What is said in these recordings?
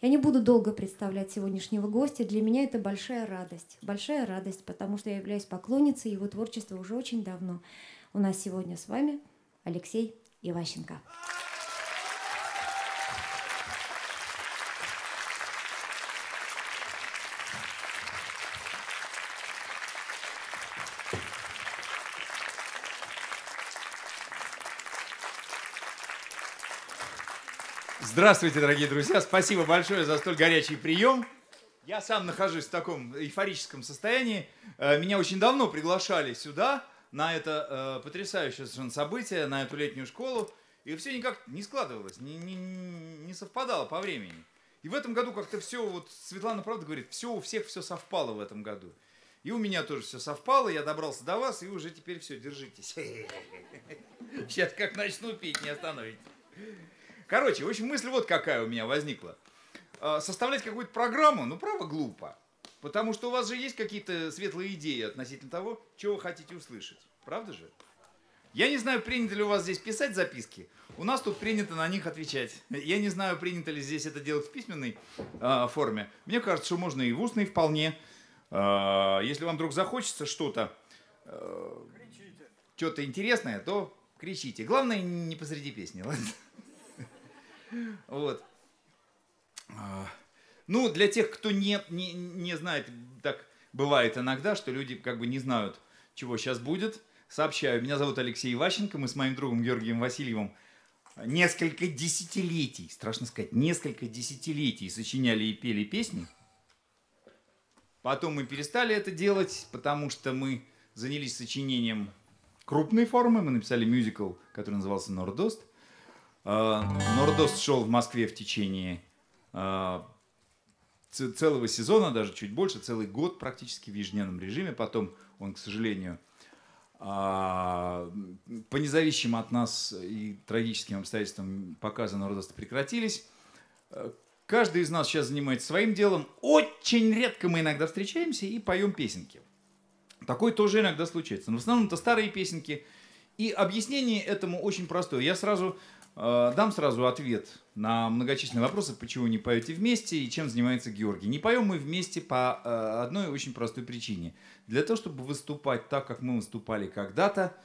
Я не буду долго представлять сегодняшнего гостя. Для меня это большая радость. Большая радость, потому что я являюсь поклонницей его творчества уже очень давно. У нас сегодня с вами Алексей Иващенко. Здравствуйте, дорогие друзья. Спасибо большое за столь горячий прием. Я сам нахожусь в таком эйфорическом состоянии. Э, меня очень давно приглашали сюда, на это э, потрясающее совершенно событие, на эту летнюю школу. И все никак не складывалось, не, не, не совпадало по времени. И в этом году как-то все, вот Светлана правда говорит, все у всех все совпало в этом году. И у меня тоже все совпало, я добрался до вас, и уже теперь все, держитесь. Сейчас как начну пить, не остановитесь. Короче, в общем, мысль вот какая у меня возникла. А, составлять какую-то программу, ну, право, глупо. Потому что у вас же есть какие-то светлые идеи относительно того, что вы хотите услышать. Правда же? Я не знаю, принято ли у вас здесь писать записки. У нас тут принято на них отвечать. Я не знаю, принято ли здесь это делать в письменной э, форме. Мне кажется, что можно и в устной вполне. Э, если вам вдруг захочется что-то, э, что-то интересное, то кричите. Главное, не посреди песни, ладно? Вот. А, ну, для тех, кто не, не, не знает, так бывает иногда, что люди как бы не знают, чего сейчас будет. Сообщаю, меня зовут Алексей Иващенко, мы с моим другом Георгием Васильевым несколько десятилетий, страшно сказать, несколько десятилетий сочиняли и пели песни. Потом мы перестали это делать, потому что мы занялись сочинением крупной формы. Мы написали мюзикл, который назывался «Нордост». А, Нордост шел в Москве в течение а, целого сезона, даже чуть больше, целый год практически в ежедневном режиме. Потом он, к сожалению, а, по независимым от нас и трагическим обстоятельствам показы Нордоста прекратились. Каждый из нас сейчас занимается своим делом. Очень редко мы иногда встречаемся и поем песенки. Такое тоже иногда случается. Но в основном это старые песенки. И объяснение этому очень простое. Я сразу Э, дам сразу ответ на многочисленные вопросы, почему не поете вместе и чем занимается Георгий. Не поем мы вместе по э, одной очень простой причине. Для того, чтобы выступать так, как мы выступали когда-то,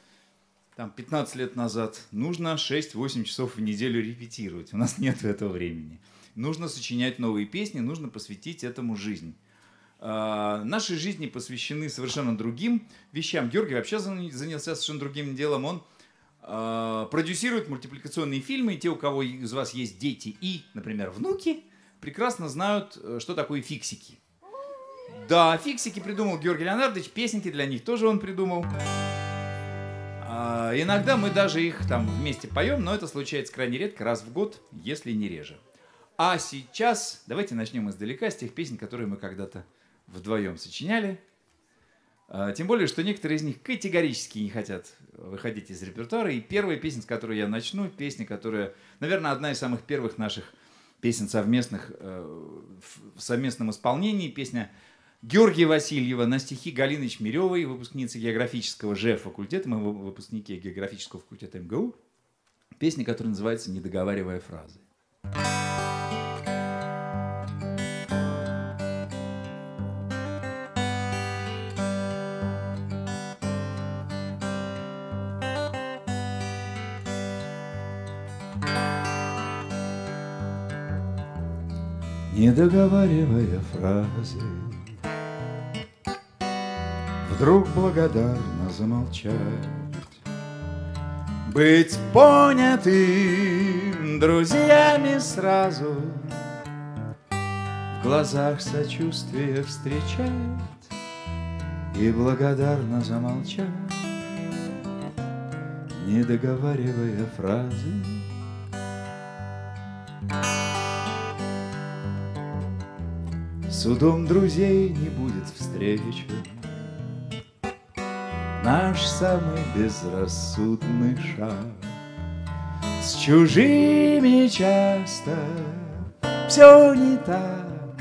там 15 лет назад, нужно 6-8 часов в неделю репетировать. У нас нет этого времени. Нужно сочинять новые песни, нужно посвятить этому жизнь. Э, наши жизни посвящены совершенно другим вещам. Георгий вообще занялся совершенно другим делом. Он э, продюсирует мультипликационные фильмы. Те, у кого из вас есть дети и, например, внуки, прекрасно знают, э, что такое фиксики. Да, фиксики придумал Георгий Леонардович, песенки для них тоже он придумал. А, иногда мы даже их там вместе поем, но это случается крайне редко, раз в год, если не реже. А сейчас давайте начнем издалека с тех песен, которые мы когда-то вдвоем сочиняли. А, тем более, что некоторые из них категорически не хотят выходить из репертуара. И первая песня, с которой я начну, песня, которая, наверное, одна из самых первых наших песен совместных э, в совместном исполнении. Песня Георгия Васильева на стихи Галины Чмиревой, выпускницы географического же факультета, мы выпускники географического факультета МГУ. Песня, которая называется «Не договаривая фразы». Не договаривая фразы, Вдруг благодарно замолчать, Быть понятым друзьями сразу, В глазах сочувствие встречать. И благодарно замолчать, Не договаривая фразы. Судом друзей не будет встречи. Наш самый безрассудный шаг. С чужими часто все не так.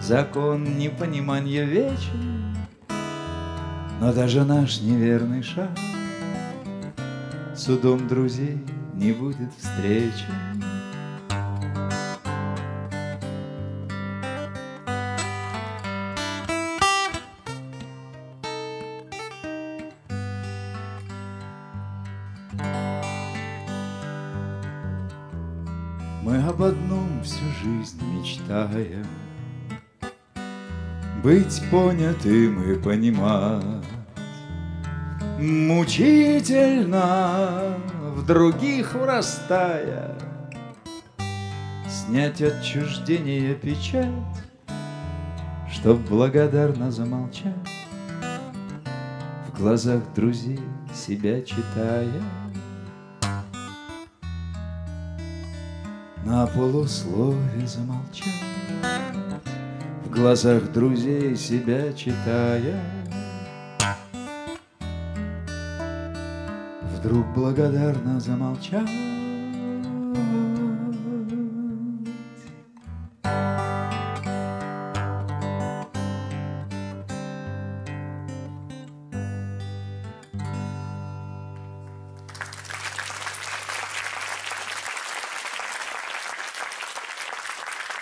Закон непонимания вечен Но даже наш неверный шаг. Судом друзей не будет встречен жизнь мечтаем. Быть понятым и понимать. Мучительно в других врастая. Снять отчуждение печать Чтоб благодарно замолчать. В глазах друзей себя читая На полуслове замолчать В глазах друзей себя читая. Вдруг благодарно замолчать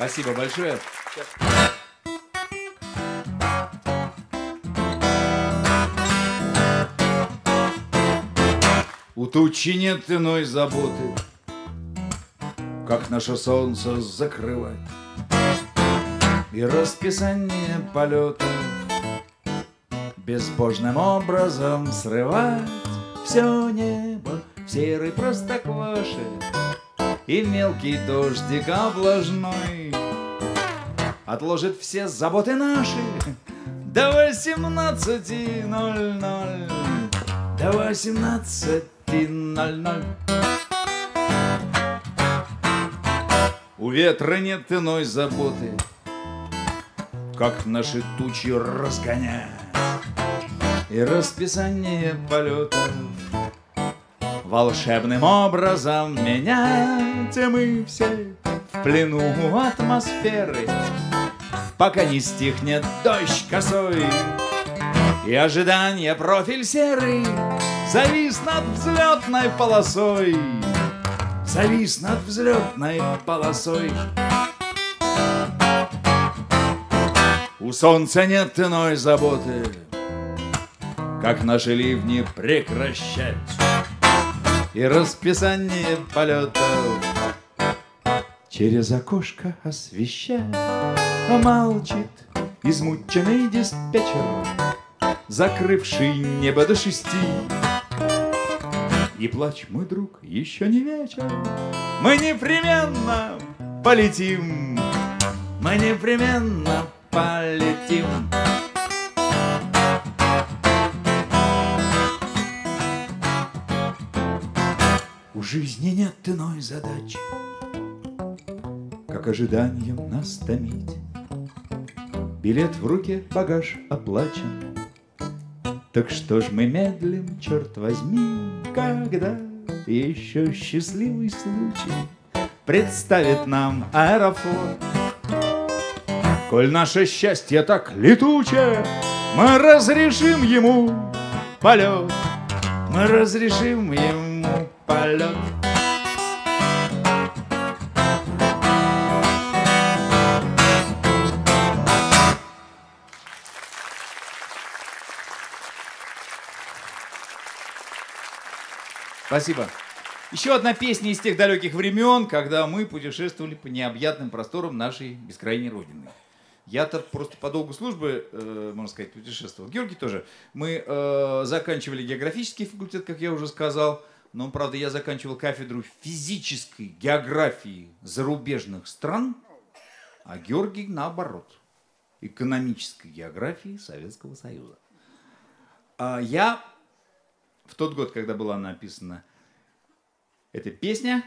Спасибо большое. У тучи нет иной заботы, Как наше солнце закрывать. И расписание полетов Безбожным образом срывать Все небо в серый простокваши И мелкий дождик облажной Отложит все заботы наши. До восемнадцати ноль ноль. До восемнадцати ноль ноль. У ветра нет иной заботы Как наши тучи разгонять. И расписание полетов Волшебным образом менять. И мы все в плену атмосферы Пока не стихнет дождь косой. И ожидание профиль серый Завис над взлетной полосой. Завис над взлетной полосой. У солнца нет иной заботы Как наши ливни прекращать. И расписание полетов Через окошко освещать А молчит измученный диспетчер Закрывший небо до шести. И плачь, мой друг, еще не вечер Мы непременно полетим Мы непременно полетим. У жизни нет иной задачи Как ожиданием нас томить. Билет в руке, багаж оплачен. Так что ж мы медлим, черт возьми Когда еще счастливый случай Представит нам аэрофлот? Коль наше счастье так летуче Мы разрешим ему полет. Мы разрешим ему полет Спасибо. Еще одна песня из тех далеких времен, когда мы путешествовали по необъятным просторам нашей бескрайней родины. Я-то просто по долгу службы, э, можно сказать, путешествовал. Георгий тоже. Мы э, заканчивали географический факультет, как я уже сказал. Но, правда, я заканчивал кафедру физической географии зарубежных стран, а Георгий наоборот. Экономической географии Советского Союза. А я в тот год, когда была написана эта песня,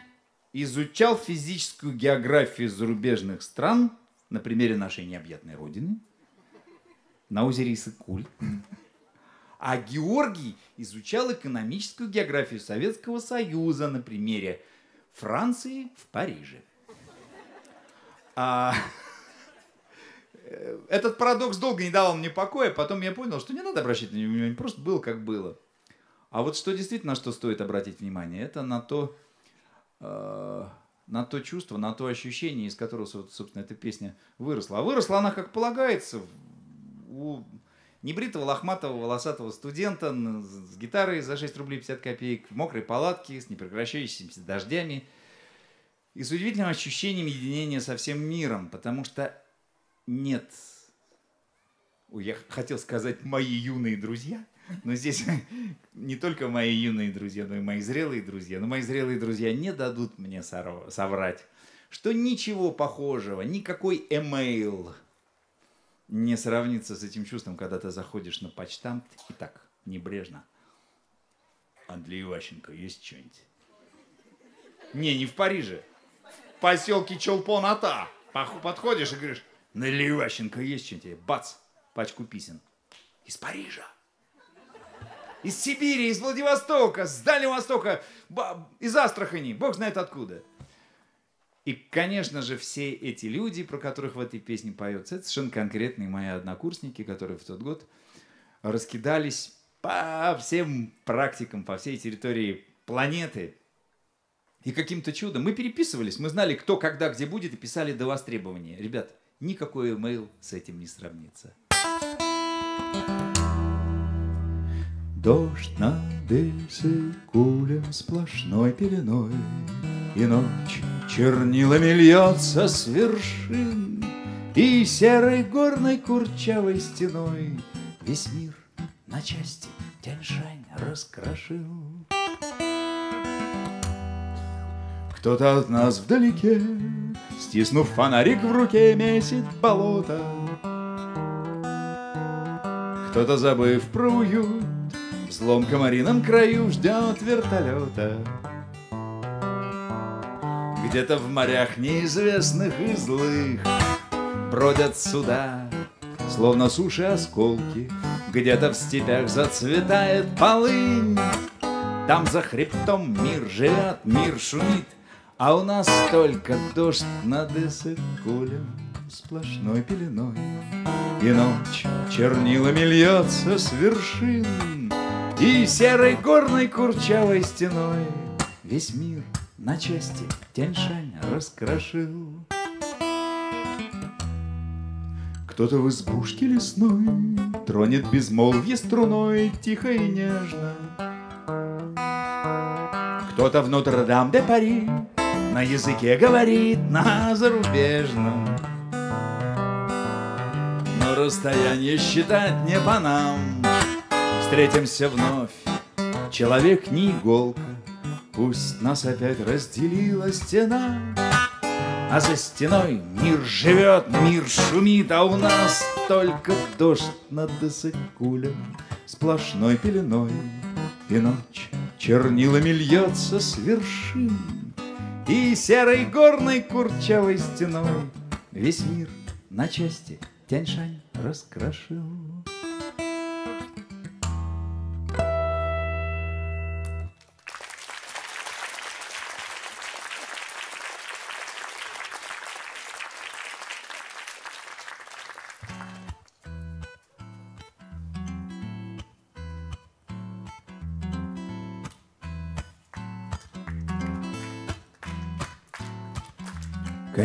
изучал физическую географию зарубежных стран на примере нашей необъятной родины, на озере Иссык-Куль. А Георгий изучал экономическую географию Советского Союза на примере Франции в Париже. А, этот парадокс долго не давал мне покоя, потом я понял, что не надо обращать на него внимание, просто было как было. А вот что действительно, что стоит обратить внимание, это на то, э, на то чувство, на то ощущение, из которого, собственно, эта песня выросла. А выросла она, как полагается, у небритого, лохматого, волосатого студента с гитарой за 6 рублей 50 копеек, в мокрой палатке, с непрекращающимися дождями. и с удивительным ощущением единения со всем миром, потому что нет, я хотел сказать мои юные друзья, но здесь не только мои юные друзья, но и мои зрелые друзья. Но мои зрелые друзья не дадут мне соврать, что ничего похожего, никакой эмейл не сравнится с этим чувством, когда ты заходишь на почтамт и так, небрежно. Андрей Иващенко, есть что-нибудь? Не, не в Париже. В поселке Чолпоната. Подходишь и говоришь, на Иващенко есть что-нибудь? Бац, пачку писем. Из Парижа. Из Сибири, из Владивостока, с Дальнего Востока, из Астрахани, бог знает откуда. И, конечно же, все эти люди, про которых в этой песне поется, это совершенно конкретные мои однокурсники, которые в тот год раскидались по всем практикам, по всей территории планеты. И каким-то чудом мы переписывались, мы знали, кто, когда, где будет, и писали до востребования. Ребят, никакой email с этим не сравнится. Дождь над Эссекулем сплошной пеленой, И ночь чернилами льется с вершин, И серой горной курчавой стеной Весь мир на части Тяньшань раскрошил. Кто-то от нас вдалеке, стиснув фонарик в руке, месит болото. Кто-то, забыв про уют, в злом комарином краю ждет вертолета. Где-то в морях неизвестных и злых Бродят суда, словно суши осколки. Где-то в степях зацветает полынь, Там за хребтом мир живет, мир шумит, А у нас только дождь над Иссык-Кулем Сплошной пеленой. И ночь чернилами льется с вершин, И серой горной курчавой стеной Весь мир на части Тяньшань раскрошил. Кто-то в избушке лесной Тронет безмолвье струной Тихо и нежно. Кто-то в Нотр-Дам-де-Пари На языке говорит на зарубежном Но расстояние считать не по нам Встретимся вновь Человек не иголка Пусть нас опять разделила стена а за стеной мир живет, мир шумит, а у нас только дождь над Иссык-Кулем сплошной пеленой. И ночь чернилами льется с вершин, И серой горной курчавой стеной Весь мир на части Тяньшань раскрошил.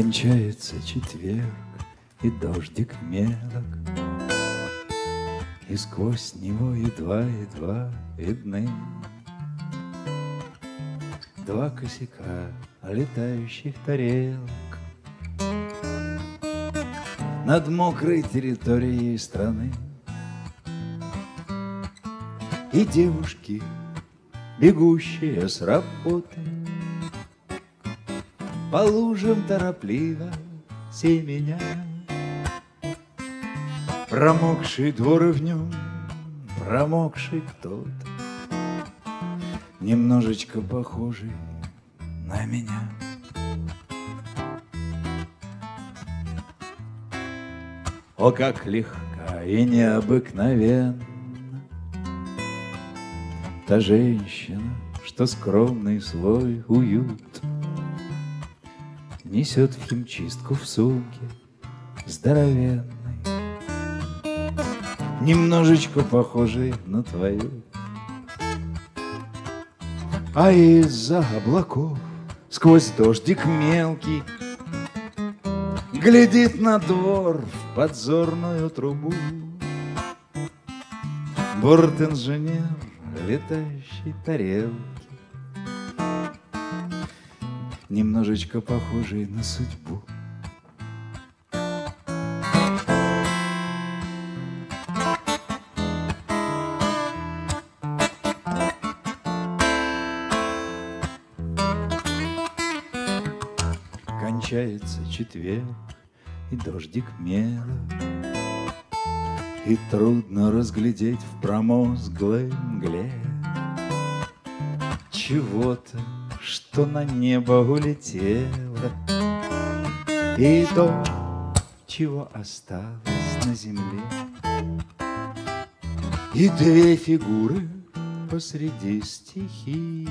Кончается четверг, и дождик мелок, И сквозь него едва-едва видны Два косяка летающих тарелок. Над мокрой территорией страны И девушки, бегущие с работы по лужам торопливо семеня. Промокший двор в нем промокший кто-то, Немножечко похожий на меня. О, как легка и необыкновенна Та женщина, что скромный свой уют Несет в химчистку в сумке здоровенной, Немножечко похожей на твою. А из-за облаков сквозь дождик мелкий Глядит на двор в подзорную трубу. Борт-инженер летающей тарелки немножечко похожий на судьбу. Кончается четверг, и дождик мела, И трудно разглядеть в промозглой мгле Чего-то, что на небо улетело, И то, чего осталось на земле. И две фигуры посреди стихи,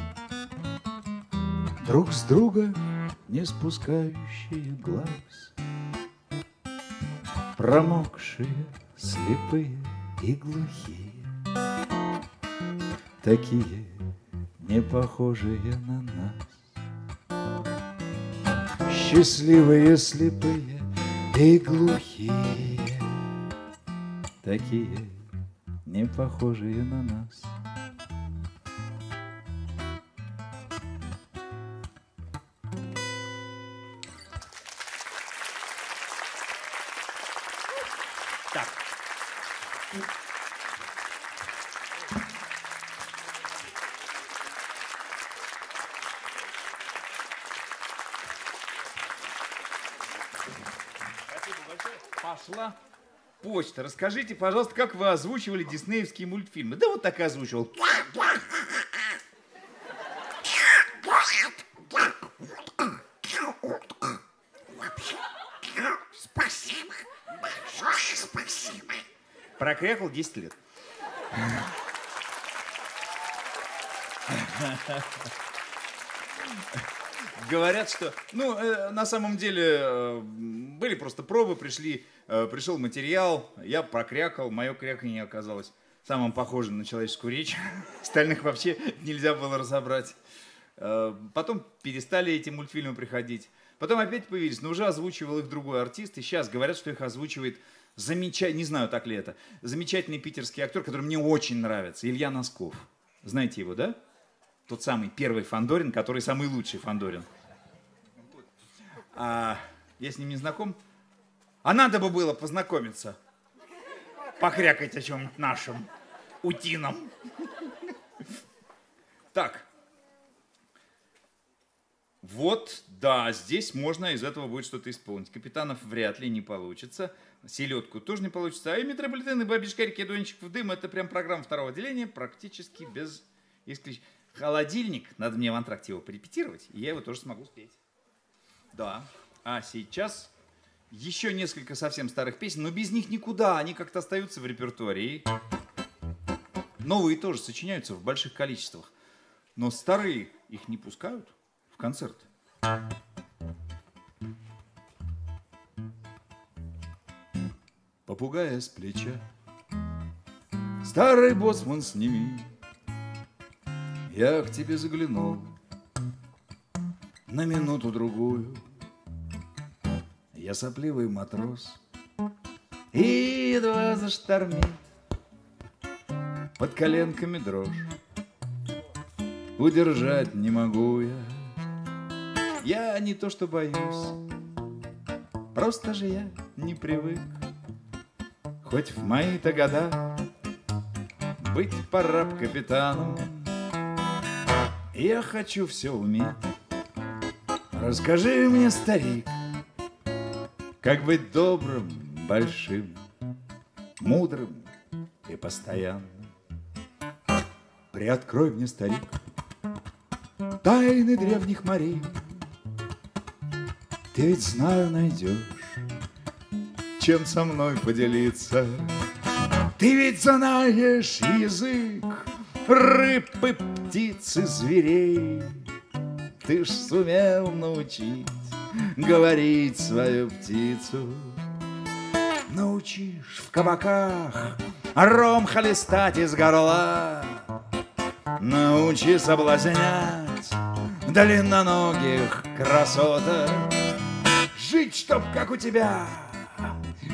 Друг с друга не спускающие глаз, Промокшие, слепые и глухие, Такие не похожие на нас. Счастливые, слепые и глухие, Такие не похожие на нас. Почта. Расскажите, пожалуйста, как вы озвучивали диснеевские мультфильмы? Да вот так и озвучивал. Спасибо. Большое спасибо. Прокрякал 10 лет. Говорят, что, ну, э, на самом деле, э, были просто пробы, пришли, пришел материал, я прокрякал, мое кряканье оказалось самым похожим на человеческую речь. Остальных вообще нельзя было разобрать. Э, потом перестали эти мультфильмы приходить. Потом опять появились, но уже озвучивал их другой артист. И сейчас говорят, что их озвучивает замечательный, не знаю, так ли это, замечательный питерский актер, который мне очень нравится, Илья Носков. Знаете его, да? Тот самый первый Фандорин, который самый лучший Фандорин. А, я с ним не знаком. А надо бы было познакомиться. Похрякать о чем-нибудь нашем. Утином. Так. Вот, да, здесь можно из этого будет что-то исполнить. Капитанов вряд ли не получится. Селедку тоже не получится. А и метрополитен, и бабишкарик, и в дым. Это прям программа второго отделения практически без исключения. Холодильник, надо мне в антракте его порепетировать, и я его тоже смогу спеть. Да. А сейчас еще несколько совсем старых песен, но без них никуда, они как-то остаются в репертуаре. Новые тоже сочиняются в больших количествах, но старые их не пускают в концерт. Попугая с плеча Старый боссман сними Я к тебе заглянул На минуту-другую Я сопливый матрос. И едва заштормит Под коленками дрожь. Удержать не могу я. Я не то что боюсь. Просто же я не привык. Хоть в мои-то года Быть пора б капитаном Я хочу все уметь. Расскажи мне, старик Как быть добрым, большим Мудрым и постоянным Приоткрой мне, старик Тайны древних морей Ты ведь знаю найдешь чем со мной поделиться. Ты ведь знаешь язык рыб и птиц и зверей. Ты ж сумел научить говорить свою птицу. Научишь в кабаках ром холестать из горла. Научи соблазнять длинноногих красоток. Жить, чтоб как у тебя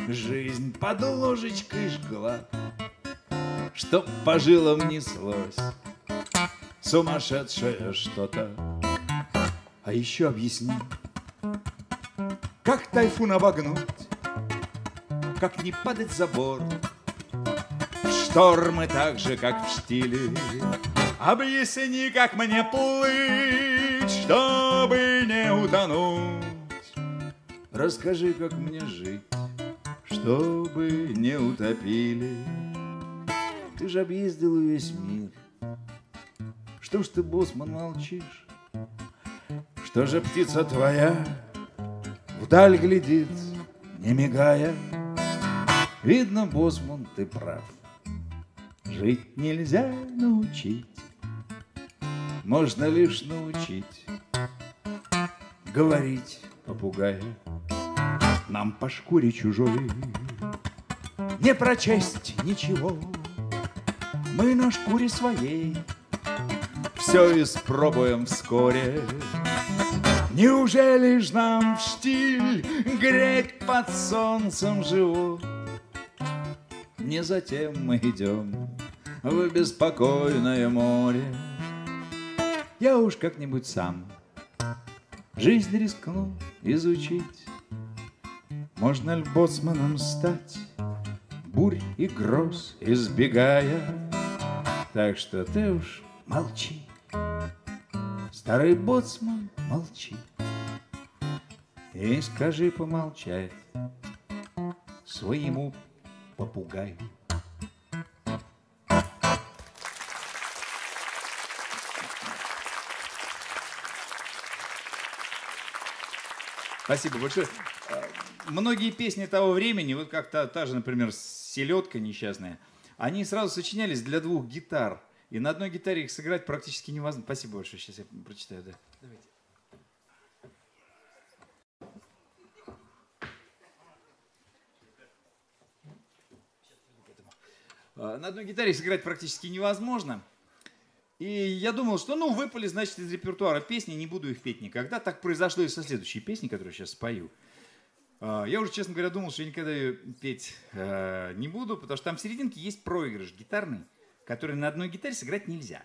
Жизнь под ложечкой жгла, Чтоб по жилам неслось Сумасшедшее что-то. А еще объясни, как тайфун обогнуть, как не падать за борт, штормы так же, как в штиле. Объясни, как мне плыть, чтобы не утонуть. Расскажи, как мне жить, чтобы не утопили. Ты же объездил весь мир. Что ж ты, боссман, молчишь? Что же птица твоя вдаль глядит, не мигая? Видно, боссман, ты прав. Жить нельзя научить, можно лишь научить говорить попугая. Нам по шкуре чужой не прочесть ничего. Мы на шкуре своей все испробуем вскоре. Неужели ж нам в штиль греть под солнцем живот? Не затем мы идем в беспокойное море. Я уж как-нибудь сам жизнь рискну изучить. Можно ли боцманом стать, бурь и гроз избегая? Так что ты уж молчи, старый боцман, молчи. И скажи помолчать своему попугаю. Спасибо большое. Э, многие песни того времени, вот как та, та же, например, «Селедка несчастная», они сразу сочинялись для двух гитар. И на одной гитаре их сыграть практически невозможно. Спасибо большое. Сейчас я прочитаю, да. Давайте. Э, на одной гитаре сыграть практически невозможно. И я думал, что ну выпали, значит, из репертуара песни, не буду их петь никогда. Так произошло и со следующей песней, которую сейчас спою. А, я уже, честно говоря, думал, что я никогда ее петь э, не буду, потому что там в серединке есть проигрыш гитарный, который на одной гитаре сыграть нельзя.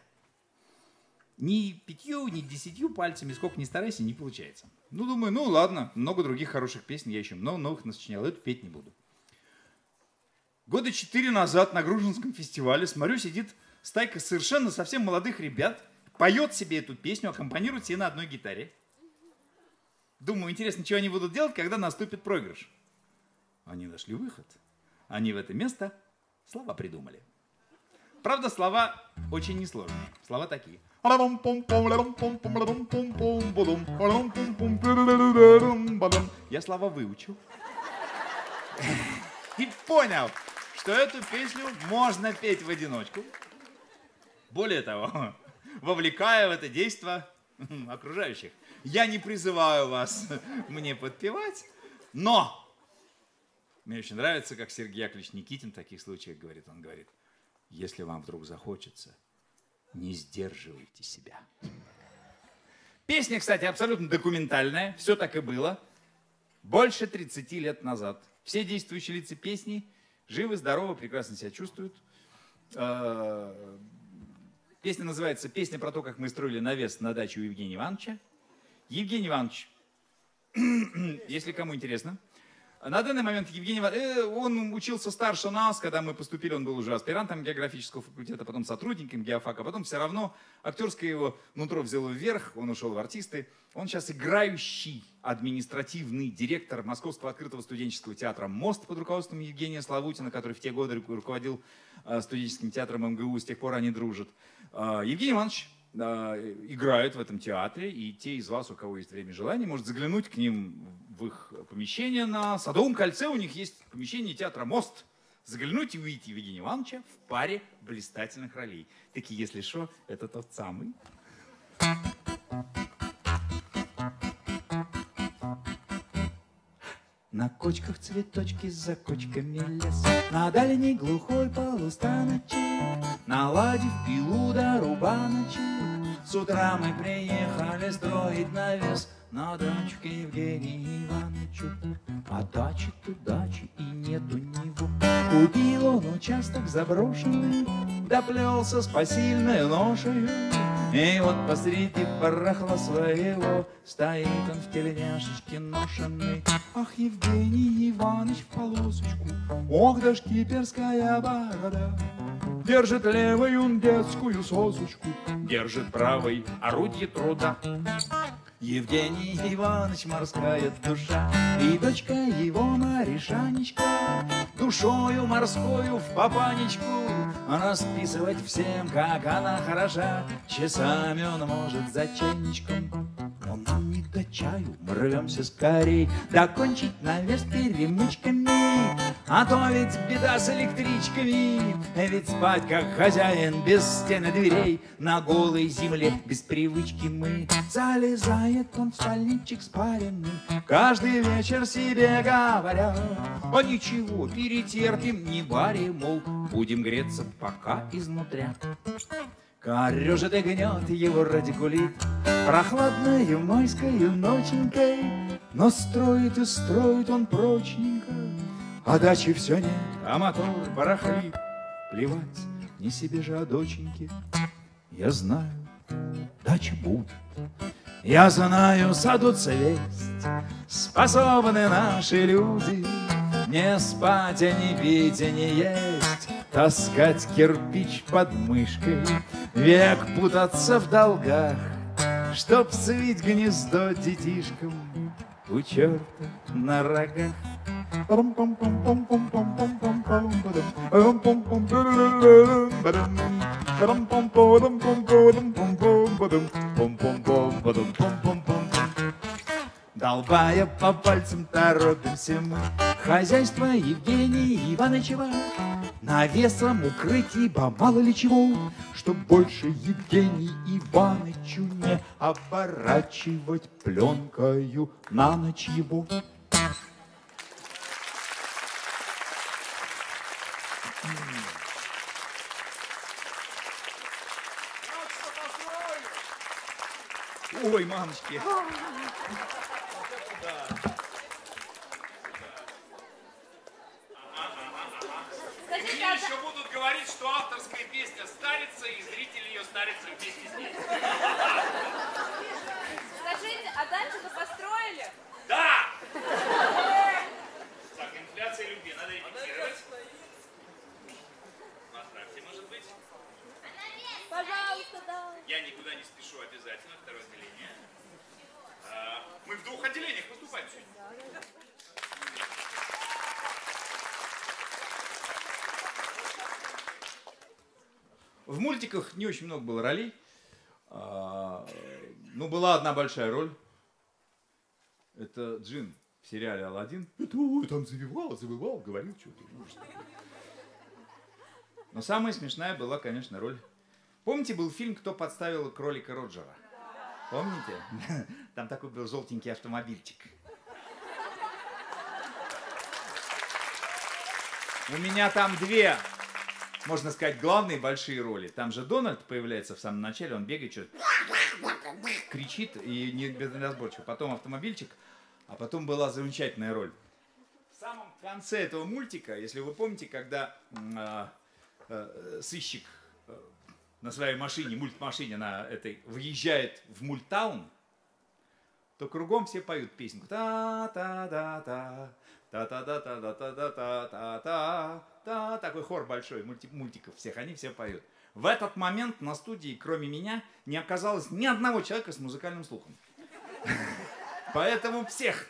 Ни пятью, ни десятью пальцами, сколько ни старайся, не получается. Ну, думаю, ну ладно, много других хороших песен я еще много новых насочинял, эту петь не буду. Года четыре назад на Гружинском фестивале, смотрю, сидит стайка совершенно совсем молодых ребят, поет себе эту песню, аккомпанирует себе на одной гитаре. Думаю, интересно, что они будут делать, когда наступит проигрыш. Они нашли выход. Они в это место слова придумали. Правда, слова очень несложные. Слова такие. Я слова выучил. И понял, что эту песню можно петь в одиночку. Более того, вовлекая в это действо окружающих. Я не призываю вас мне подпевать, но мне очень нравится, как Сергей Яковлевич Никитин в таких случаях говорит. Он говорит, если вам вдруг захочется, не сдерживайте себя. Песня, кстати, абсолютно документальная, все так и было. Больше 30 лет назад. Все действующие лица песни живы, здоровы, прекрасно себя чувствуют. А, Песня называется «Песня про то, как мы строили навес на даче у Евгения Ивановича». Евгений Иванович, если кому интересно, на данный момент Евгений э, он учился старше нас, когда мы поступили, он был уже аспирантом географического факультета, потом сотрудником геофака, потом все равно актерское его нутро взяло вверх, он ушел в артисты. Он сейчас играющий административный директор Московского открытого студенческого театра «Мост» под руководством Евгения Славутина, который в те годы руководил э, студенческим театром МГУ, с тех пор они дружат. Э, Евгений Иванович играет в этом театре, и те из вас, у кого есть время и желание, может заглянуть к ним в их помещение на Садовом кольце. У них есть помещение театра «Мост». Заглянуть и увидеть Евгения Ивановича в паре блистательных ролей. Такие, если что, это тот самый. На кочках цветочки, за кочками лес, На дальней глухой полустаночек, Наладив пилу до рубаночек, С утра мы приехали строить навес. На дачу к Ивановичу. А дачи-то дачи и нету него. Купил он участок заброшенный, Доплелся с посильной ношей, И вот посреди барахла своего Стоит он в тельняшечке ношенный. Ах, Евгений Иванович в полосочку, Ох, да шкиперская борода. Держит левой он детскую сосочку, Держит правой орудие труда. Евгений Иванович морская душа, И дочка его Маришанечка, Душою морскою в папанечку, Расписывать всем, как она хороша, Часами он может за чайничком. Чаю, мы рвемся скорей, Докончить навес перемычками, А то ведь беда с электричками, Ведь спать как хозяин без стены дверей, На голой земле без привычки мы. Залезает он в спальничек спаренный, Каждый вечер себе говоря, А ничего, перетерпим, не баре, мол, Будем греться пока изнутря. Корежит и гнет его радикулит Прохладною майскою ноченькой, Но строит и строит он прочненько, А дачи все нет, а мотор барахлит. Плевать, не себе же, а доченьке. Я знаю, дача будет. Я знаю, садутся весть, способны наши люди Не спать, а не пить, а не есть, Таскать кирпич под мышкой, Век путаться в долгах, Чтоб свить гнездо детишкам У черта на рогах. Долбая по пальцам торопимся мы Хозяйство Евгения Ивановичева Навесом укрыть, ибо мало ли чего Чтоб больше Евгений Ивановичу не Оборачивать пленкою на ночь его Ой, мамочки. Скажите, Мне а еще будут говорить, что авторская песня старится, и зрители ее старятся вместе с ней. скажите, а дачу-то построили? Да! Так, инфляция любви надо ремонтировать. Направьте, может быть. Пожалуйста, да. Я никуда не спешу обязательно, второе отделение. А, мы в двух отделениях выступаем сегодня. В мультиках не очень много было ролей. А, Ну, была одна большая роль. Это Джин в сериале «Аладдин». Это ой, там завивал, завывал, говорил что-то. Но самая смешная была, конечно, роль. Помните, был фильм «Кто подставил кролика Роджера»? Помните? Там такой был желтенький автомобильчик. У меня там две, можно сказать, главные большие роли. Там же Дональд появляется в самом начале, он бегает, что-то кричит и не безразборчиво. Потом автомобильчик, а потом была замечательная роль. В самом конце этого мультика, если вы помните, когда э, э, сыщик э, на своей машине, мультмашине на этой, въезжает в Мульттаун, то кругом все поют песенку. Та-та-та-та, та-та-та-та-та-та-та-та та такой хор большой мульти- мультиков всех, они все поют. В этот момент на студии, кроме меня, не оказалось ни одного человека с музыкальным слухом. Поэтому всех,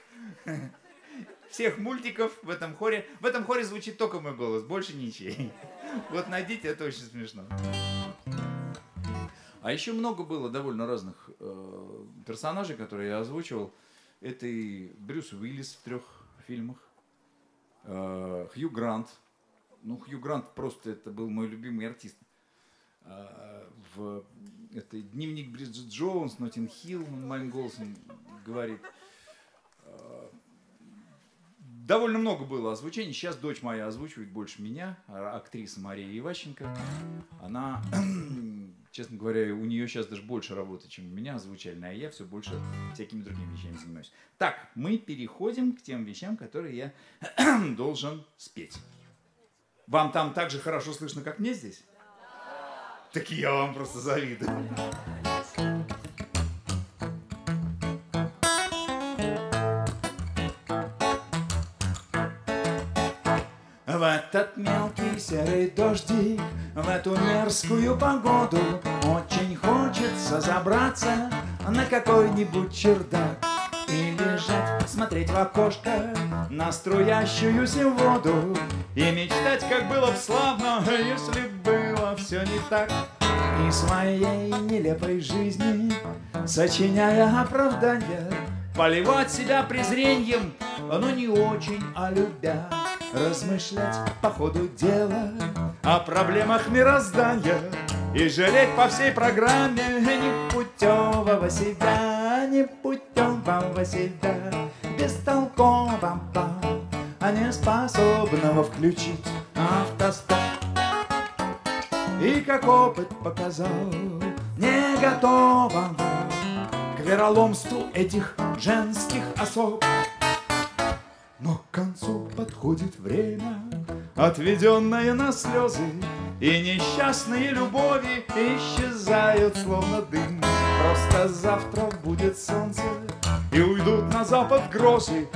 всех мультиков в этом хоре, в этом хоре звучит только мой голос, больше ничей. Вот найдите, это очень смешно. А еще много было довольно разных э, персонажей, которые я озвучивал. Это и Брюс Уиллис в трех фильмах, э, Хью Грант. Ну, Хью Грант просто это был мой любимый артист. Э, в это дневник Бриджит Джонс, Нотин Хилл, моим голосом говорит. Э, Довольно много было озвучений. Сейчас дочь моя озвучивает больше меня, а- актриса Мария Иващенко. Она, честно говоря, у нее сейчас даже больше работы, чем у меня озвучальная, а я все больше всякими другими вещами занимаюсь. Так, мы переходим к тем вещам, которые я должен спеть. Вам там так же хорошо слышно, как мне здесь? Так я вам просто завидую. В этот мелкий серый дождик, в эту мерзкую погоду Очень хочется забраться на какой-нибудь чердак смотреть в окошко На струящуюся воду И мечтать, как было б славно Если было все не так. И своей нелепой жизни Сочиняя оправдания Поливать себя презрением Но не очень, а любя Размышлять по ходу дела О проблемах мироздания И жалеть по всей программе Непутевого себя Непутевого себя Бестолкового А не способного включить автостоп И как опыт показал Не готового К вероломству этих женских особ но к концу подходит время, отведенное на слезы, И несчастные любови исчезают, словно дым. Просто завтра будет солнце, и уйдут на запад грозы,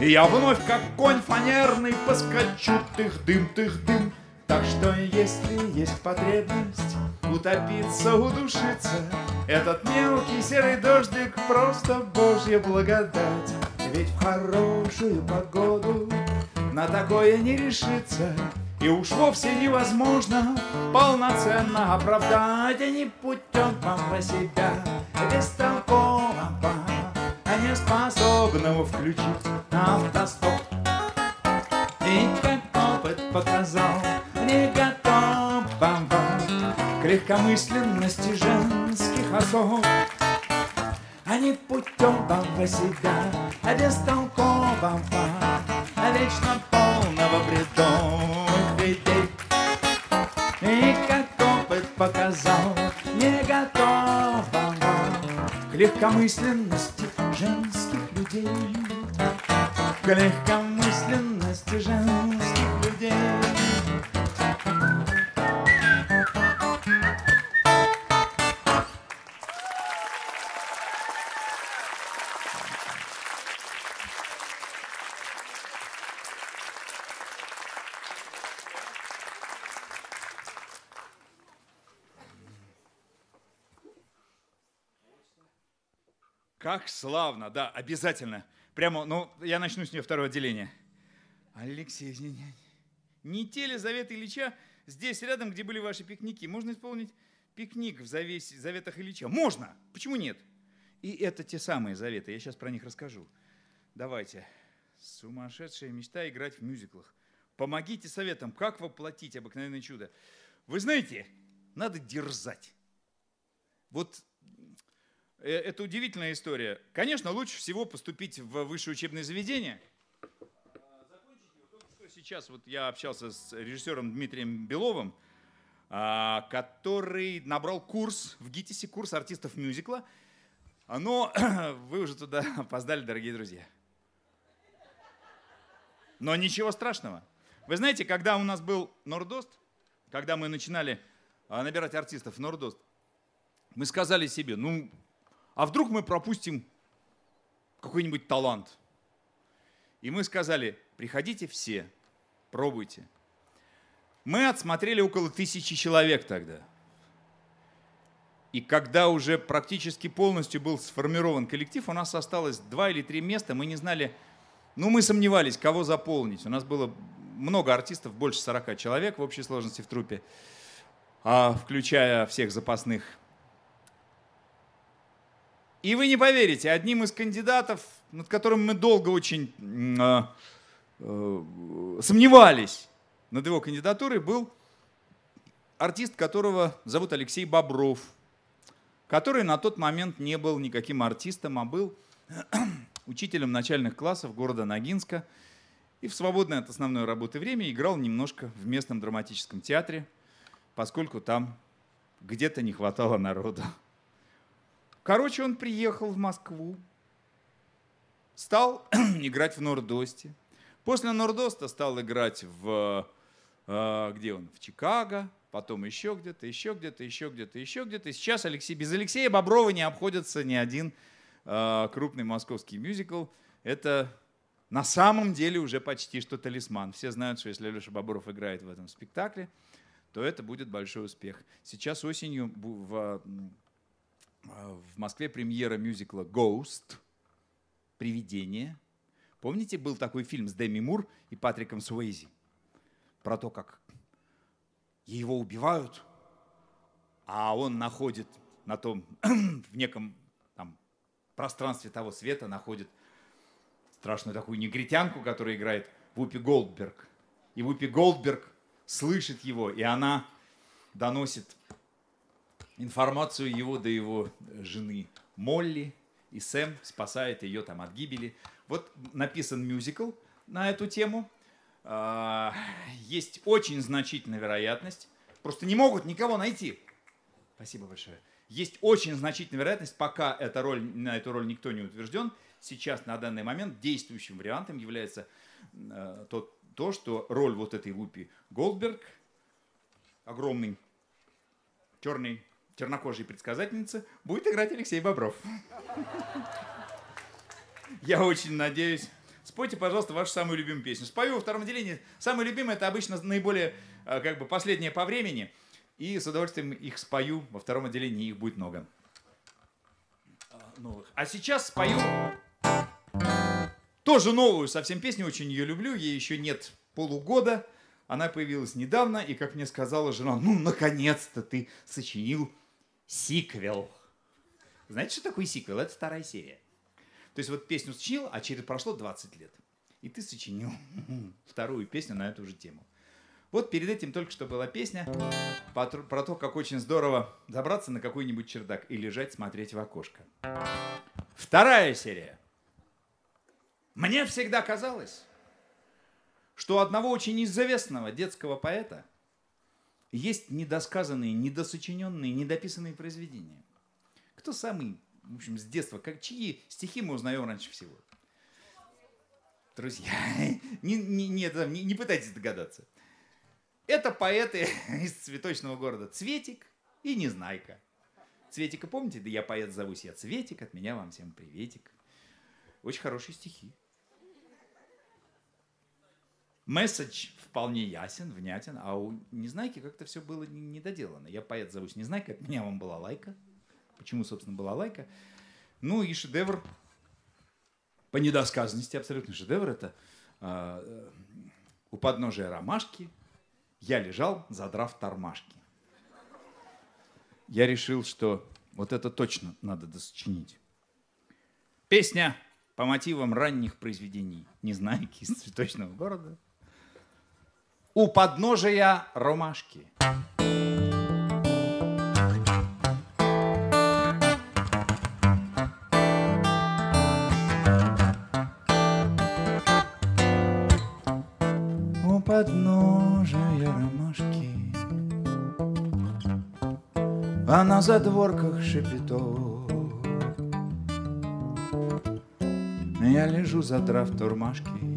И я вновь, как конь фанерный, поскочу тых-дым-тых-дым. Так что, если есть потребность утопиться, удушиться, Этот мелкий серый дождик просто Божья благодать. Ведь в хорошую погоду на такое не решиться И уж вовсе невозможно полноценно оправдать Не путевого себя, бестолкового А не способного включить автостоп И как опыт показал, не готового К легкомысленности женских особ не путевого себя, а бестолкового, а вечно полного бредовых идей. И как опыт показал, не готового к легкомысленности женских людей. К легкомысленности славно, да, обязательно. Прямо, ну, я начну с нее второе отделение. Алексей, не, не, не те ли заветы Ильича здесь рядом, где были ваши пикники? Можно исполнить пикник в завесе, заветах Ильича? Можно! Почему нет? И это те самые заветы, я сейчас про них расскажу. Давайте. Сумасшедшая мечта играть в мюзиклах. Помогите советам, как воплотить обыкновенное чудо. Вы знаете, надо дерзать. Вот это удивительная история. Конечно, лучше всего поступить в высшее учебное заведение. Что сейчас вот я общался с режиссером Дмитрием Беловым, а, который набрал курс в ГИТИСе, курс артистов мюзикла. Но вы уже туда опоздали, дорогие друзья. Но ничего страшного. Вы знаете, когда у нас был Нордост, когда мы начинали а, набирать артистов в Нордост, мы сказали себе, ну, а вдруг мы пропустим какой-нибудь талант? И мы сказали, приходите все, пробуйте. Мы отсмотрели около тысячи человек тогда. И когда уже практически полностью был сформирован коллектив, у нас осталось два или три места, мы не знали, ну мы сомневались, кого заполнить. У нас было много артистов, больше 40 человек в общей сложности в трупе, а, включая всех запасных и вы не поверите, одним из кандидатов, над которым мы долго очень э, э, сомневались над его кандидатурой, был артист, которого зовут Алексей Бобров, который на тот момент не был никаким артистом, а был учителем начальных классов города Ногинска и в свободное от основной работы время играл немножко в местном драматическом театре, поскольку там где-то не хватало народу. Короче, он приехал в Москву, стал играть в Нордосте. После Нордоста стал играть в... Э, где он? В Чикаго, потом еще где-то, еще где-то, еще где-то, еще где-то. Сейчас Алексей, без Алексея Боброва не обходится ни один э, крупный московский мюзикл. Это на самом деле уже почти что талисман. Все знают, что если Леша Бобров играет в этом спектакле, то это будет большой успех. Сейчас осенью в, в Москве премьера мюзикла «Ghost», «Привидение». Помните, был такой фильм с Деми Мур и Патриком Суэйзи? Про то, как его убивают, а он находит на том, в неком там, пространстве того света, находит страшную такую негритянку, которая играет Вупи Голдберг. И Вупи Голдберг слышит его, и она доносит информацию его до его жены Молли, и Сэм спасает ее там от гибели. Вот написан мюзикл на эту тему. А, есть очень значительная вероятность, просто не могут никого найти. Спасибо большое. Есть очень значительная вероятность, пока эта роль, на эту роль никто не утвержден, сейчас на данный момент действующим вариантом является э, тот, то, что роль вот этой Вупи Голдберг, огромный черный, чернокожей предсказательницы, будет играть Алексей Бобров. Я очень надеюсь. Спойте, пожалуйста, вашу самую любимую песню. Спою во втором отделении. Самое любимое это обычно наиболее, э, как бы, последнее по времени. И с удовольствием их спою. Во втором отделении их будет много новых. А сейчас спою тоже новую совсем песню, очень ее люблю, ей еще нет полугода. Она появилась недавно, и, как мне сказала жена, ну, наконец-то ты сочинил сиквел. Знаете, что такое сиквел? Это вторая серия. То есть вот песню сочинил, а через прошло 20 лет. И ты сочинил вторую песню на эту же тему. Вот перед этим только что была песня про то, как очень здорово забраться на какой-нибудь чердак и лежать смотреть в окошко. Вторая серия. Мне всегда казалось, что у одного очень известного детского поэта есть недосказанные, недосочиненные, недописанные произведения. Кто самый, в общем, с детства, как, чьи стихи мы узнаем раньше всего? Друзья, не, не, не, не, пытайтесь догадаться. Это поэты из цветочного города Цветик и Незнайка. Цветика помните? Да я поэт, зовусь я Цветик, от меня вам всем приветик. Очень хорошие стихи. Месседж вполне ясен, внятен, а у Незнайки как-то все было недоделано. Я поэт, зовусь Незнайка, от меня вам была лайка. Почему, собственно, была лайка? Ну и шедевр по недосказанности, абсолютно шедевр, это э, у подножия ромашки я лежал, задрав тормашки. Я решил, что вот это точно надо досочинить. Песня по мотивам ранних произведений Незнайки из цветочного города – у подножия ромашки. У подножия ромашки. А на задворках шепетов Я лежу, задрав турмашки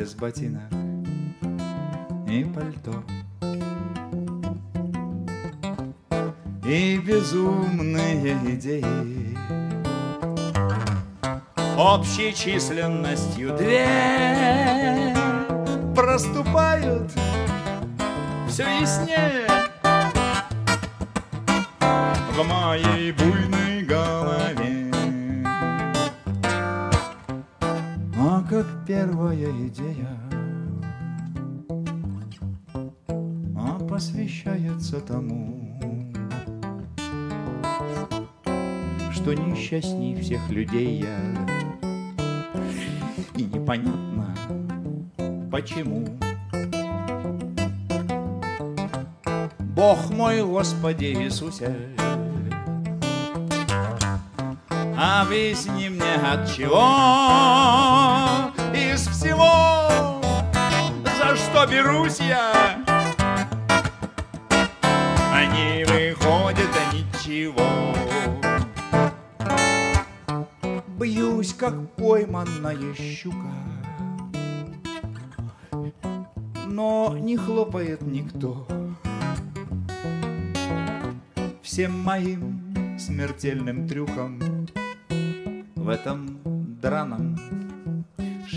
без ботинок и пальто. И безумные идеи Общей численностью две Проступают все яснее В моей буйной первая идея посвящается тому, что несчастней всех людей я, и непонятно почему. Бог мой, Господи Иисусе, объясни мне от чего из всего, за что берусь я, не выходит ничего. Бьюсь, как пойманная щука, но не хлопает никто. Всем моим смертельным трюком в этом драном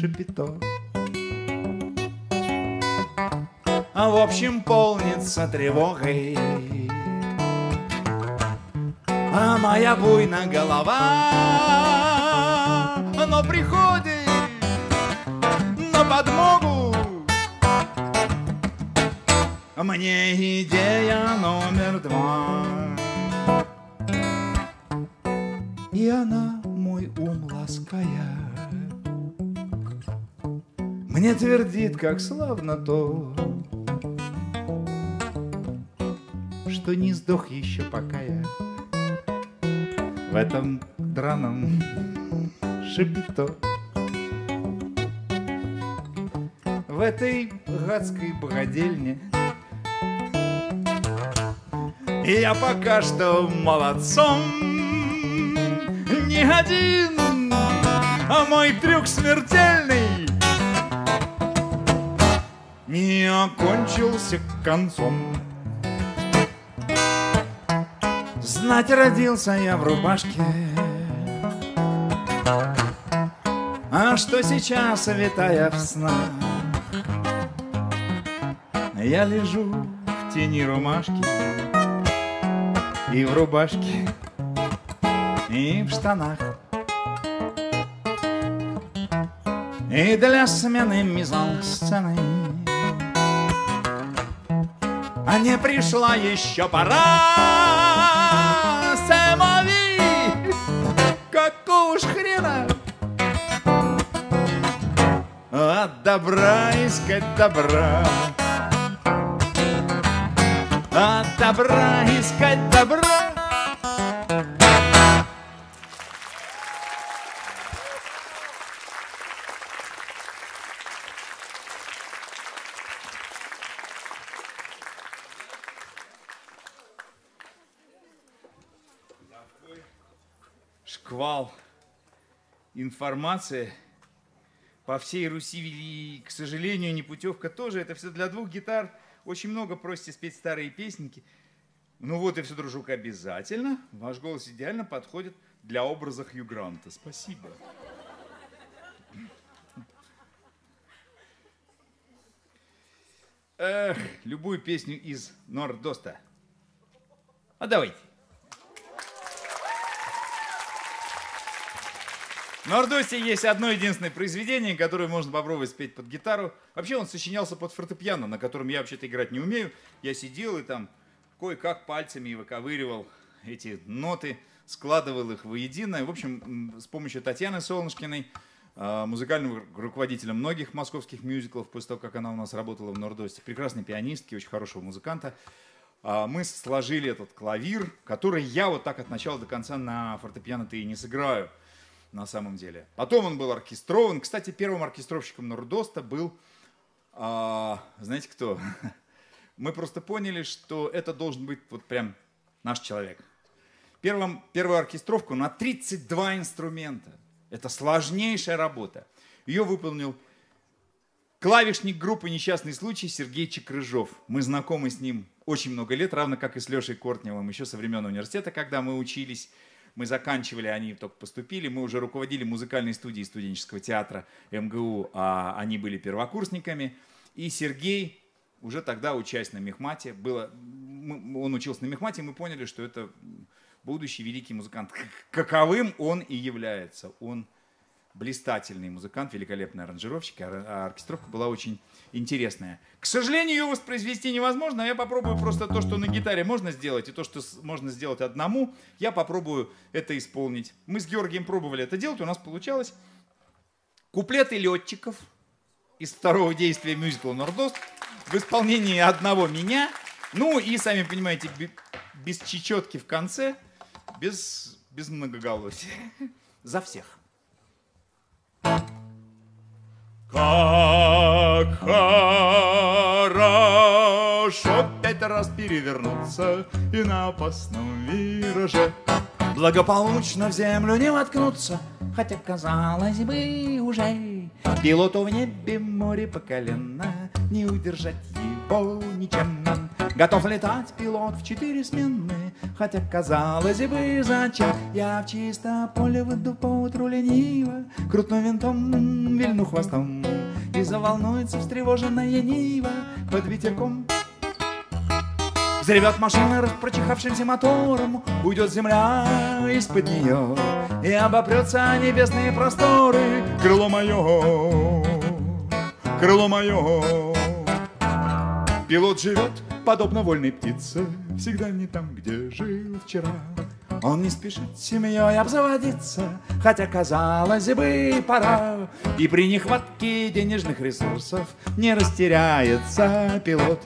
шипито. А в общем полнится тревогой. А моя буйная голова Но приходит на подмогу. Мне идея номер два Твердит, как славно то Что не сдох еще пока я В этом драном шипито В этой гадской богадельне Я пока что молодцом Не один, а мой трюк смертельный Не окончился концом. Знать родился я в рубашке. А что сейчас, витая в снах? Я лежу в тени ромашки И в рубашке, и в штанах. И для смены мизансцены А не пришла еще пора. Сэмови Какого ж хрена? От добра искать добра. От добра искать добра информации по всей Руси вели, к сожалению, не путевка тоже. Это все для двух гитар. Очень много просите спеть старые песенки. Ну вот и все, дружок, обязательно. Ваш голос идеально подходит для образа Хью Гранта. Спасибо. Эх, любую песню из Нордоста. А давайте. В Нордосте есть одно единственное произведение, которое можно попробовать спеть под гитару. Вообще он сочинялся под фортепиано, на котором я вообще-то играть не умею. Я сидел и там кое-как пальцами выковыривал эти ноты, складывал их воедино. В общем, с помощью Татьяны Солнышкиной, э, музыкального руководителя многих московских мюзиклов, после того, как она у нас работала в Нордосте, прекрасной пианистки, очень хорошего музыканта, а, мы сложили этот клавир, который я вот так от начала до конца на фортепиано-то и не сыграю на самом деле. Потом он был оркестрован. Кстати, первым оркестровщиком Нордоста был, а, знаете кто? Мы просто поняли, что это должен быть вот прям наш человек. Первым, первую оркестровку на 32 инструмента. Это сложнейшая работа. Ее выполнил клавишник группы «Несчастный случай» Сергей Чекрыжов. Мы знакомы с ним очень много лет, равно как и с Лешей Кортневым, еще со времен университета, когда мы учились. Мы заканчивали, они только поступили. Мы уже руководили музыкальной студией студенческого театра МГУ, а они были первокурсниками. И Сергей, уже тогда учась на мехмате, было, он учился на мехмате, мы поняли, что это будущий великий музыкант. Каковым он и является. Он блистательный музыкант, великолепный аранжировщик, а оркестровка была очень интересная. К сожалению, ее воспроизвести невозможно, я попробую просто то, что на гитаре можно сделать, и то, что можно сделать одному, я попробую это исполнить. Мы с Георгием пробовали это делать, у нас получалось. Куплеты летчиков из второго действия мюзикла «Нордост» в исполнении одного меня, ну и, сами понимаете, бе- без чечетки в конце, без, без многоголосия. За всех. Как хорошо пять раз перевернуться и на опасном вираже Благополучно в землю не воткнуться, хотя, казалось бы, уже Пилоту в небе море по колено, не удержать его ничем. Готов летать пилот в четыре смены, Хотя казалось бы зачем? Я в чисто поле выйду по утру лениво, Крутну винтом, вильну хвостом, И заволнуется встревоженная Нива Под ветерком. Взревет машина распрочихавшимся мотором, Уйдет земля из-под нее И обопрется небесные просторы Крыло мое, крыло мое Пилот живет подобно вольной птице, всегда не там, где жил вчера. Он не спешит семьей обзаводиться, хотя, казалось бы, пора. И при нехватке денежных ресурсов не растеряется пилот.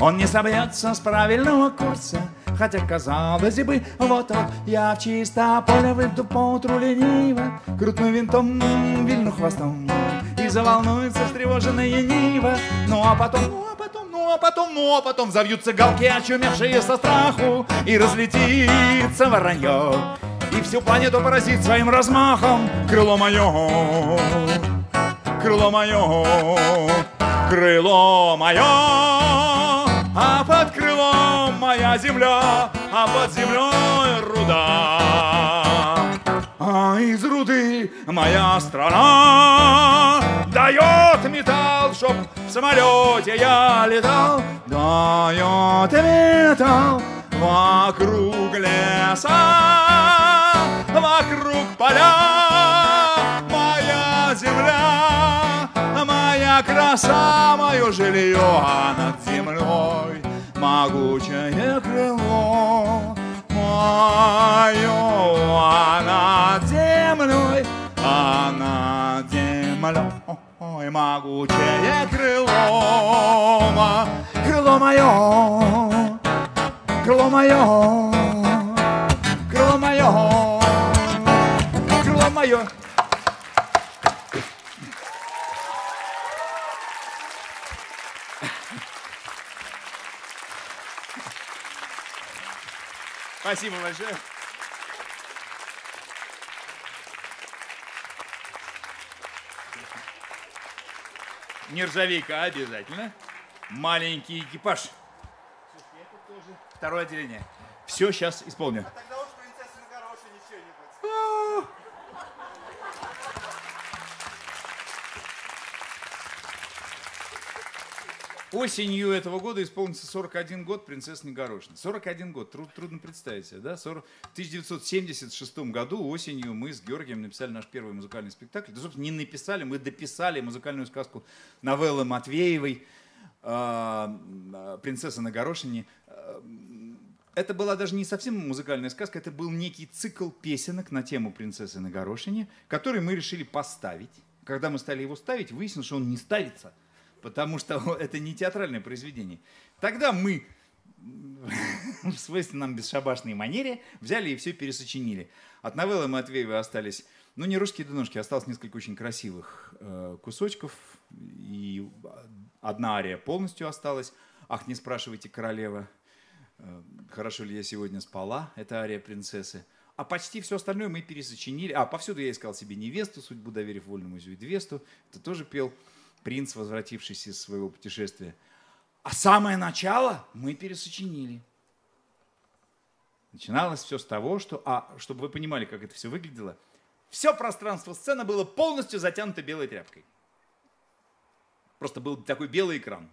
Он не собьется с правильного курса, хотя, казалось бы, вот вот я в чисто поле выйду по утру лениво, крутну винтом, вильну хвостом, и заволнуется встревоженная Нива. Ну а потом, ну а ну а потом, ну а потом завьются галки, очумевшие со страху, и разлетится воронье, и всю планету поразит своим размахом крыло мое, крыло мое, крыло мое, а под крылом моя земля, а под землей руда. А из руды моя страна дает металл, чтоб в самолете я летал, дает металл вокруг леса, вокруг поля, моя земля, моя краса, мое жилье, а над землей могучее крыло. Мое, а над землей, могучее крыло, крыло мое, крыло мое, крыло мое, крыло мое. Спасибо большое. Нержавейка обязательно. Маленький экипаж. Второе отделение. Все сейчас исполню. Тогда уж принцесса на ничего не будет. Осенью этого года исполнится 41 год принцессы Негорошины. 41 год, труд- трудно представить себе, да? 40... В 1976 году осенью мы с Георгием написали наш первый музыкальный спектакль. Да, собственно, не написали, мы дописали музыкальную сказку новеллы Матвеевой а, а, «Принцесса на горошине». А, Это была даже не совсем музыкальная сказка, это был некий цикл песенок на тему «Принцессы на горошине», который мы решили поставить. Когда мы стали его ставить, выяснилось, что он не ставится – потому что это не театральное произведение. Тогда мы в свойственной нам бесшабашной манере взяли и все пересочинили. От новеллы Матвеева остались, ну не русские доножки, осталось несколько очень красивых э, кусочков, и одна ария полностью осталась. «Ах, не спрашивайте, королева, э, хорошо ли я сегодня спала?» Это ария принцессы. А почти все остальное мы пересочинили. А, повсюду я искал себе невесту, судьбу доверив вольному Зюидвесту. Это тоже пел принц, возвратившийся из своего путешествия. А самое начало мы пересочинили. Начиналось все с того, что, а, чтобы вы понимали, как это все выглядело, все пространство сцены было полностью затянуто белой тряпкой. Просто был такой белый экран.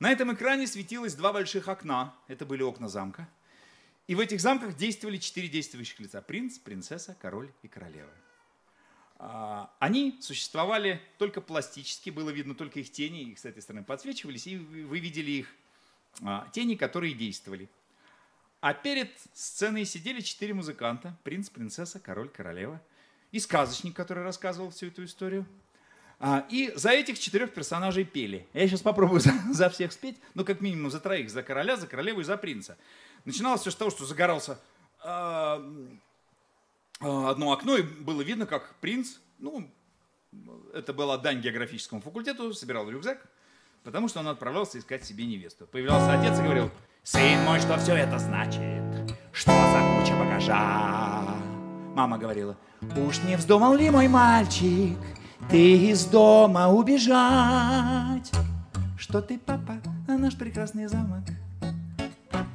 На этом экране светилось два больших окна. Это были окна замка. И в этих замках действовали четыре действующих лица. Принц, принцесса, король и королева. А, Они существовали только пластически, было видно только их тени, их с этой стороны подсвечивались, и вы видели их а, тени, которые действовали. А перед сценой сидели четыре музыканта, принц, принцесса, король, королева, и сказочник, который рассказывал всю эту историю. А, И за этих четырех персонажей пели. Я сейчас попробую за, за всех спеть, ну, как минимум за троих, за короля, за королеву и за принца. Начиналось все с того, что загорался одно окно, и было видно, как принц, ну, это была дань географическому факультету, собирал рюкзак, потому что он отправлялся искать себе невесту. Появлялся отец и говорил, сын мой, что все это значит? Что за куча багажа? Мама говорила, уж не вздумал ли мой мальчик ты из дома убежать? Что ты папа, наш прекрасный замок.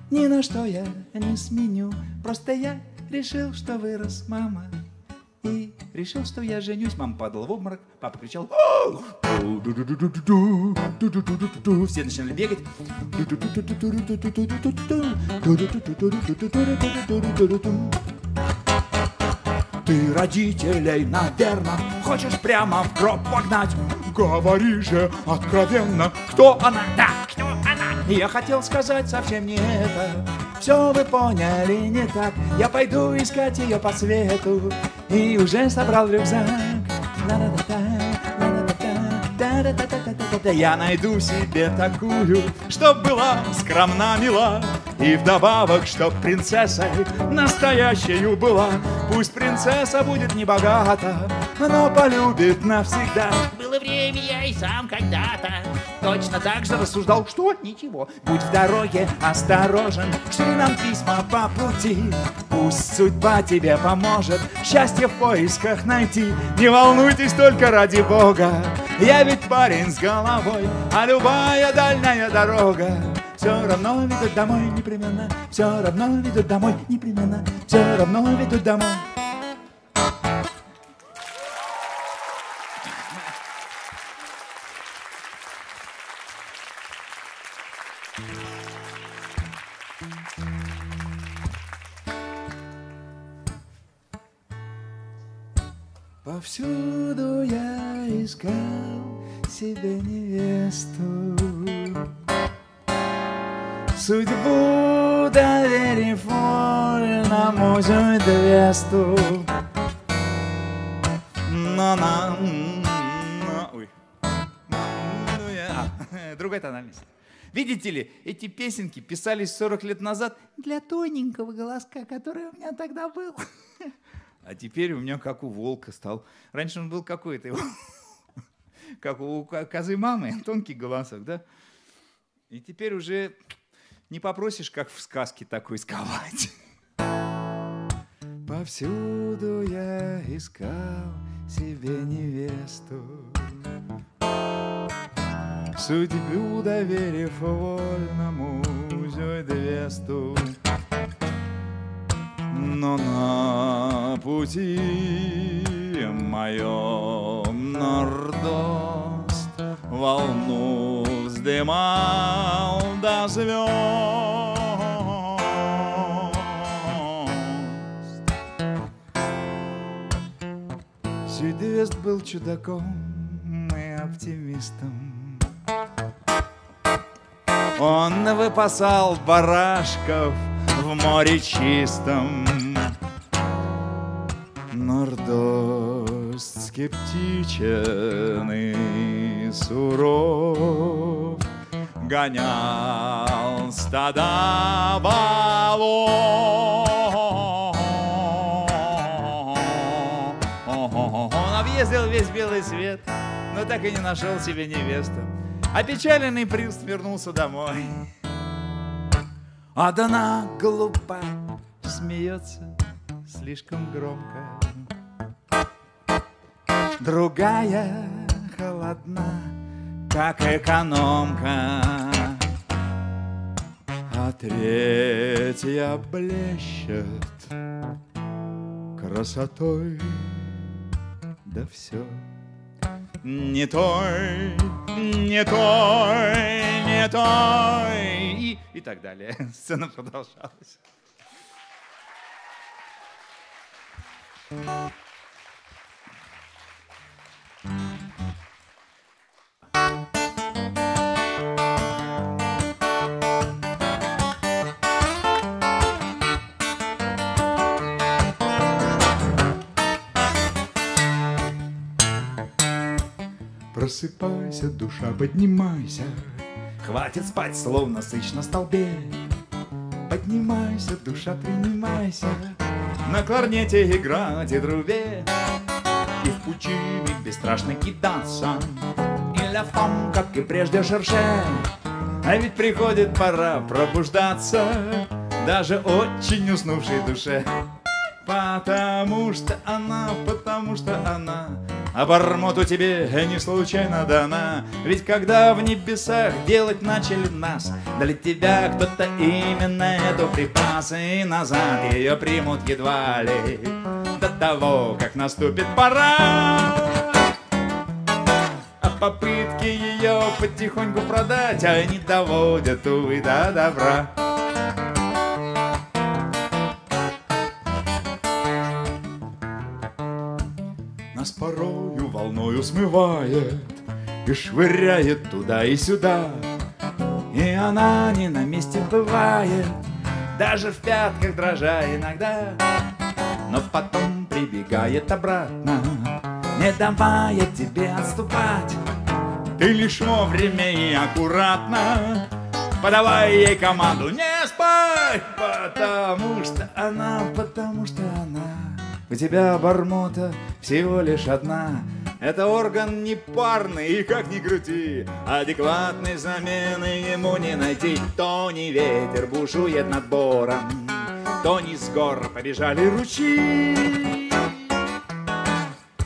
Ни на что я не сменю, просто я решил, что вырос мама. И решил, что я женюсь. Мама падала в обморок, папа кричал. Все начинали бегать. Ты родителей, наверно, хочешь прямо в гроб погнать. Говори же откровенно, кто она? Да, кто она? Я хотел сказать совсем не это. Все вы поняли не так. Я пойду искать ее по свету. И уже собрал рюкзак. Я найду себе такую, чтоб была скромна, мила. И вдобавок, чтоб принцессой настоящую была. Пусть принцесса будет не богата, но полюбит навсегда. Было время, я и сам когда-то точно так же рассуждал, что ничего. Будь в дороге осторожен, шли нам письма по пути. Пусть судьба тебе поможет счастье в поисках найти. Не волнуйтесь только ради Бога, я ведь парень с головой А любая дальняя дорога. Все равно ведут домой непременно, все равно ведут домой непременно, все равно ведут домой. Повсюду я искал себе невесту Судьбу доверив вольному зюдвесту Но на... Ой. Ну, я... А, другая тональность. Видите ли, эти песенки писались 40 лет назад для тоненького голоска, который у меня тогда был. А теперь у меня как у волка стал. Раньше он был какой-то, как у козы мамы, тонкий голосок, да? И теперь уже не попросишь, как в сказке, такой сковать. Повсюду я искал себе невесту, Судьбу доверив вольному зюдвесту. Но на пути моем Нордост волну вздымал до звезд. Сюдвест был чудаком и оптимистом. Он выпасал барашков в море чистом. Нордост скептичен и суров Гонял стада балов Он объездил весь белый свет, но так и не нашел себе невесту. Опечаленный принц вернулся домой. Одна глупа смеется слишком громко. Другая холодна, как экономка. А третья блещет красотой. Да все не той, не той, не той. И, и так далее. Сцена продолжалась. Просыпайся, душа, поднимайся, Хватит спать, словно сыч на столбе. Поднимайся, душа, принимайся, На кларнете играть и трубе, И в пучине бесстрашно кидаться, И ляфом, как и прежде, шерше. А ведь приходит пора пробуждаться, Даже очень уснувшей душе. Потому что она, потому что она Обормоту тебе не случайно дана. Ведь когда в небесах делать начали нас Для тебя кто-то именно эту припас И назад. Ее примут едва ли До того, как наступит пора. А попытки ее потихоньку продать Они доводят, увы, до добра. Нас порою волною смывает И швыряет туда и сюда. И она не на месте бывает Даже в пятках дрожа иногда. Но потом прибегает обратно Не давая тебе отступать. Ты лишь вовремя и аккуратно Подавай ей команду. Не спать Потому что она, потому что она. У тебя обормота всего лишь одна Это орган не парный, и как ни крути Адекватной замены ему не найти. То не ветер бушует над бором То не с гор побежали ручьи.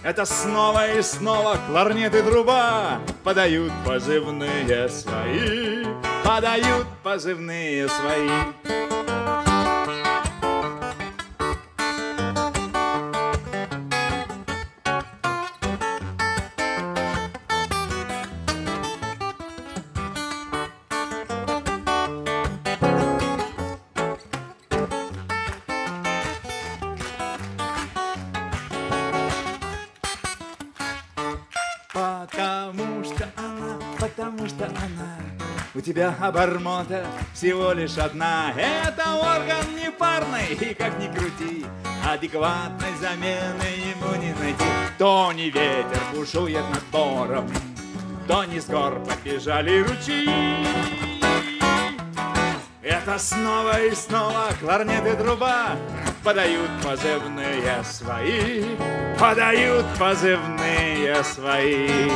Это снова и снова кларнет и труба Подают позывные свои Подают позывные свои тебя обормота всего лишь одна. Это орган не парный, и как ни крути Адекватной замены ему не найти. То не ветер бушует над бором То не с гор побежали ручьи. Это снова и снова кларнет и труба Подают позывные свои Подают позывные свои